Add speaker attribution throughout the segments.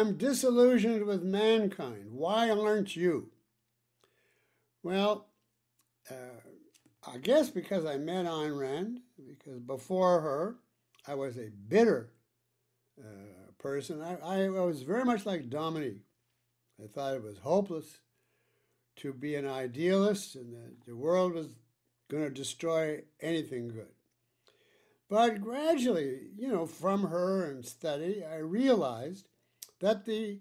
Speaker 1: I'm disillusioned with mankind. Why aren't you? Well, uh, I guess because I met Ayn Rand, because before her, I was a bitter uh, person. I, I, was very much like Dominique. I thought it was hopeless to be an idealist and that the world was going to destroy anything good. But gradually, you know, from her and study, I realized that the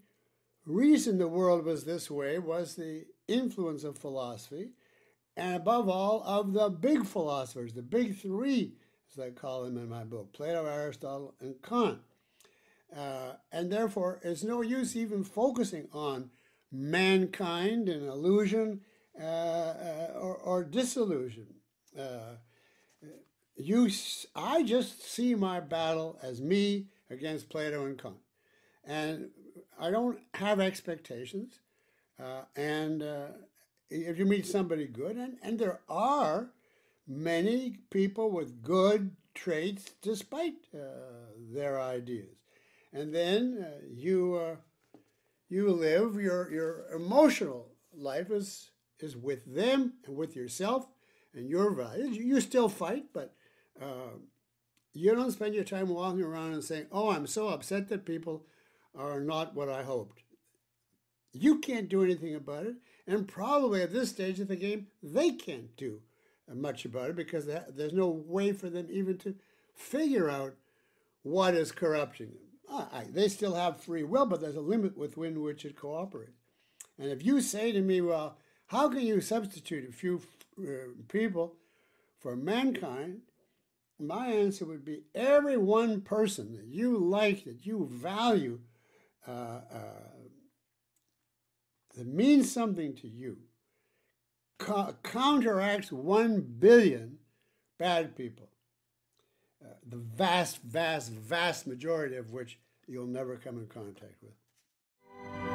Speaker 1: reason the world was this way was the influence of philosophy, and above all, of the big philosophers, the big three, as I call them in my book Plato, Aristotle, and Kant. Uh, and therefore, it's no use even focusing on mankind and illusion uh, uh, or, or, disillusion. Uh, you, I just see my battle as me against Plato and Kant. And I don't have expectations. Uh, and uh, if you meet somebody good, and, and there are many people with good traits despite uh, their ideas. And then uh, you, uh, you live, your, your emotional life is, is with them and with yourself and your values. You still fight, but uh, you don't spend your time walking around and saying, "Oh, I'm so upset that people are not what I hoped." You can't do anything about it, and probably at this stage of the game, they can't do much about it because there's no way for them even to figure out what is corrupting them. They still have free will, but there's a limit within which it cooperates. And if you say to me, "Well, how can you substitute a few uh, people for mankind?" my answer would be every one person that you like, that you value, uh, uh, that means something to you, co- counteracts one billion bad people. Uh, the vast, vast, vast majority of which you'll never come in contact with.